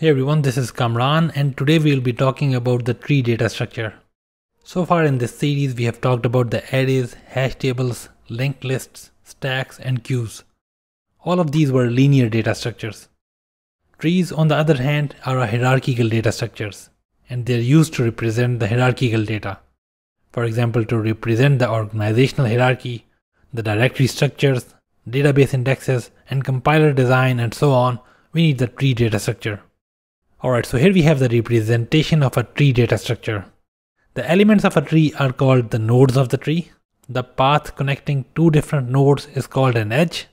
Hey everyone, this is Kamran and today we will be talking about the tree data structure. So far in this series we have talked about the arrays, hash tables, linked lists, stacks and queues. All of these were linear data structures. Trees on the other hand are hierarchical data structures and they are used to represent the hierarchical data. For example, to represent the organizational hierarchy, the directory structures, database indexes and compiler design and so on, we need the tree data structure. Alright, so here we have the representation of a tree data structure. The elements of a tree are called the nodes of the tree. The path connecting two different nodes is called an edge.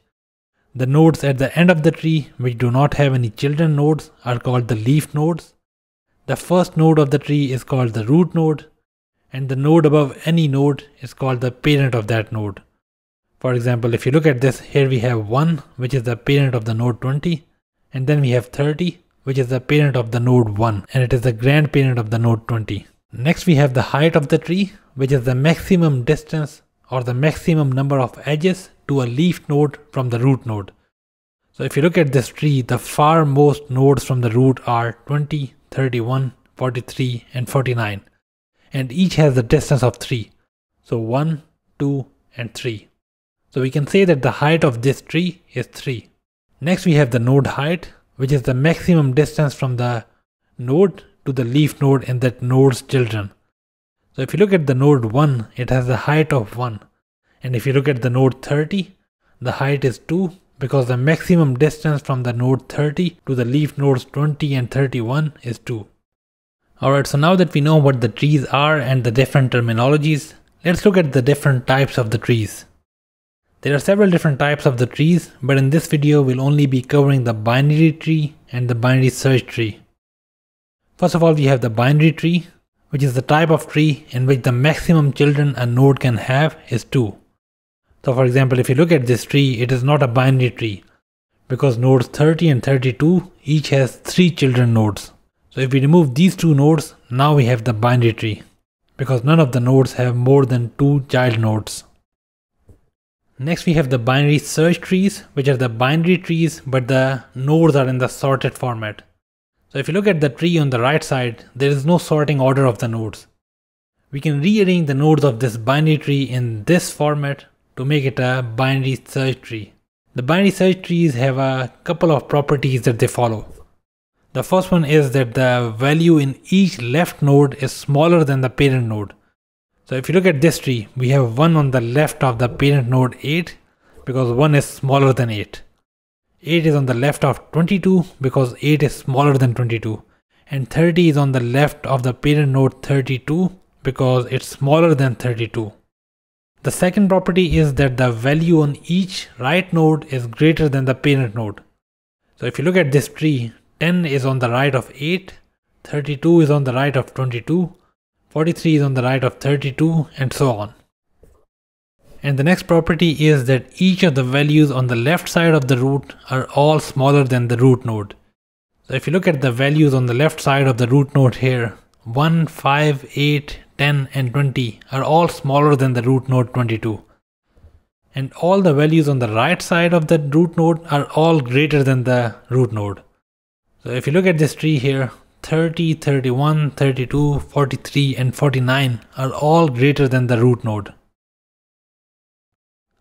The nodes at the end of the tree which do not have any children nodes are called the leaf nodes. The first node of the tree is called the root node and the node above any node is called the parent of that node. For example, if you look at this, here we have 1 which is the parent of the node 20 and then we have 30 which is the parent of the node 1 and it is the grandparent of the node 20. Next we have the height of the tree which is the maximum distance or the maximum number of edges to a leaf node from the root node. So if you look at this tree, the far most nodes from the root are 20, 31, 43 and 49 and each has a distance of 3. So 1, 2 and 3. So we can say that the height of this tree is 3. Next we have the node height which is the maximum distance from the node to the leaf node and that node's children. So if you look at the node 1, it has the height of 1. And if you look at the node 30, the height is 2 because the maximum distance from the node 30 to the leaf nodes 20 and 31 is 2. Alright, so now that we know what the trees are and the different terminologies, let's look at the different types of the trees. There are several different types of the trees, but in this video we'll only be covering the binary tree and the binary search tree. First of all we have the binary tree, which is the type of tree in which the maximum children a node can have is 2. So for example if you look at this tree, it is not a binary tree because nodes 30 and 32 each has 3 children nodes. So if we remove these two nodes, now we have the binary tree because none of the nodes have more than 2 child nodes. Next we have the binary search trees, which are the binary trees, but the nodes are in the sorted format. So if you look at the tree on the right side, there is no sorting order of the nodes. We can rearrange the nodes of this binary tree in this format to make it a binary search tree. The binary search trees have a couple of properties that they follow. The first one is that the value in each left node is smaller than the parent node. So if you look at this tree, we have 1 on the left of the parent node 8 because 1 is smaller than 8. 8 is on the left of 22 because 8 is smaller than 22. And 30 is on the left of the parent node 32 because it's smaller than 32. The second property is that the value on each right node is greater than the parent node. So if you look at this tree, 10 is on the right of 8, 32 is on the right of 22, 43 is on the right of 32 and so on. And the next property is that each of the values on the left side of the root are all smaller than the root node. So if you look at the values on the left side of the root node here, 1, 5, 8, 10 and 20 are all smaller than the root node 22. And all the values on the right side of the root node are all greater than the root node. So if you look at this tree here, 30, 31, 32, 43 and 49 are all greater than the root node.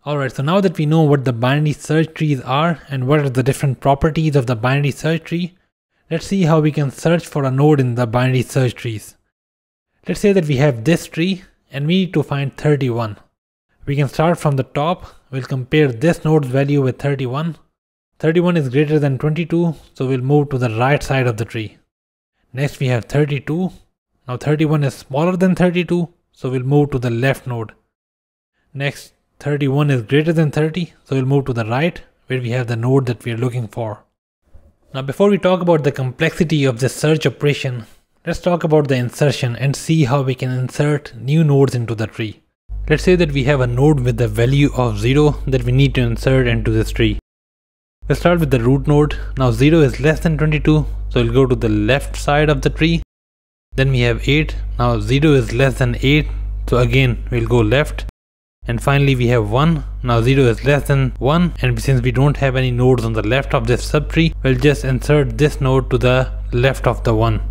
Alright, so now that we know what the binary search trees are and what are the different properties of the binary search tree, let's see how we can search for a node in the binary search trees. Let's say that we have this tree and we need to find 31. We can start from the top, we'll compare this node's value with 31. 31 is greater than 22, so we'll move to the right side of the tree. Next we have 32. Now 31 is smaller than 32, so we'll move to the left node. Next 31 is greater than 30, so we'll move to the right where we have the node that we are looking for. Now before we talk about the complexity of this search operation, let's talk about the insertion and see how we can insert new nodes into the tree. Let's say that we have a node with the value of 0 that we need to insert into this tree. We'll start with the root node. Now 0 is less than 22, so we'll go to the left side of the tree. Then we have 8. Now 0 is less than 8, so again we'll go left. And finally we have 1. Now 0 is less than 1 and since we don't have any nodes on the left of this subtree, we'll just insert this node to the left of the 1.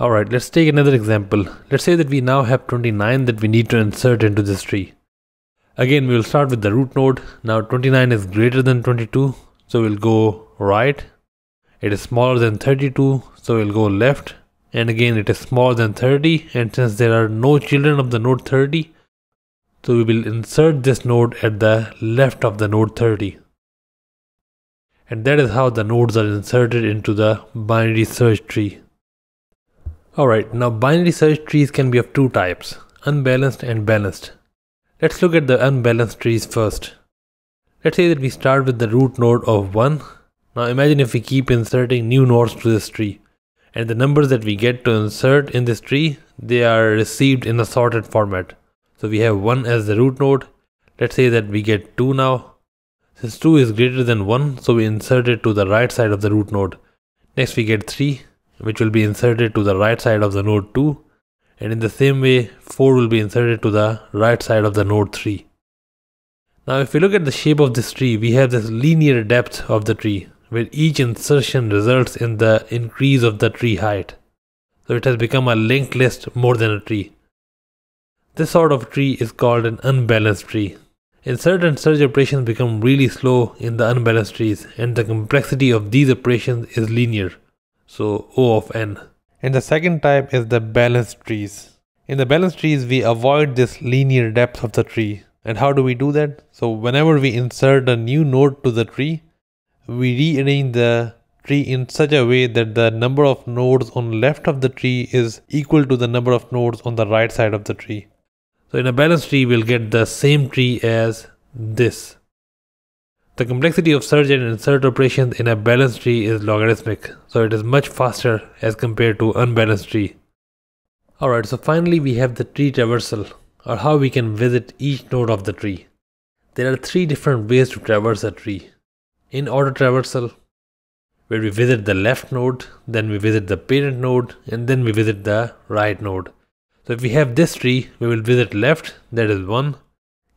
Alright, let's take another example. Let's say that we now have 29 that we need to insert into this tree. Again, we will start with the root node. Now 29 is greater than 22, so we'll go right. It is smaller than 32, so we'll go left. And again, it is smaller than 30, and since there are no children of the node 30, so we will insert this node at the left of the node 30. And that is how the nodes are inserted into the binary search tree. Alright, now binary search trees can be of two types, unbalanced and balanced. Let's look at the unbalanced trees first. Let's say that we start with the root node of 1. Now imagine if we keep inserting new nodes to this tree. And the numbers that we get to insert in this tree, they are received in a sorted format. So we have 1 as the root node. Let's say that we get 2 now. Since 2 is greater than 1, so we insert it to the right side of the root node. Next we get 3, which will be inserted to the right side of the node 2. And in the same way, 4 will be inserted to the right side of the node 3. Now if we look at the shape of this tree, we have this linear depth of the tree, where each insertion results in the increase of the tree height. So it has become a linked list more than a tree. This sort of tree is called an unbalanced tree. Insert and search operations become really slow in the unbalanced trees and the complexity of these operations is linear, so O of n. And the second type is the balanced trees. In the balanced trees, we avoid this linear depth of the tree. And how do we do that? So whenever we insert a new node to the tree, we rearrange the tree in such a way that the number of nodes on left of the tree is equal to the number of nodes on the right side of the tree. So in a balanced tree, we'll get the same tree as this. The complexity of search and insert operations in a balanced tree is logarithmic, so it is much faster as compared to unbalanced tree. Alright, so finally we have the tree traversal, or how we can visit each node of the tree. There are three different ways to traverse a tree. In order traversal, where we visit the left node, then we visit the parent node, and then we visit the right node. So if we have this tree, we will visit left, that is 1,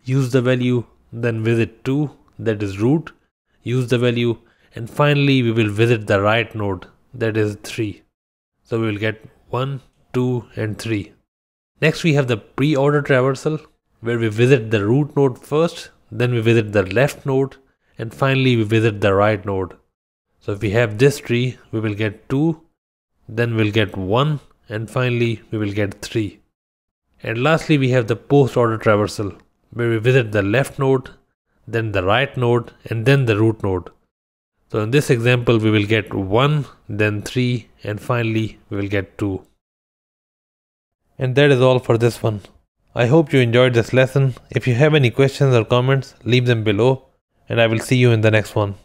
use the value, then visit 2, that is root, use the value, and finally we will visit the right node, that is 3. So we will get 1, 2, and 3. Next we have the pre-order traversal, where we visit the root node first, then we visit the left node, and finally we visit the right node. So if we have this tree, we will get 2, then we'll get 1, and finally we will get 3. And lastly, we have the post order traversal, where we visit the left node, then the right node, and then the root node. So in this example, we will get 1, then 3, and finally we will get 2. And that is all for this one. I hope you enjoyed this lesson. If you have any questions or comments, leave them below, and I will see you in the next one.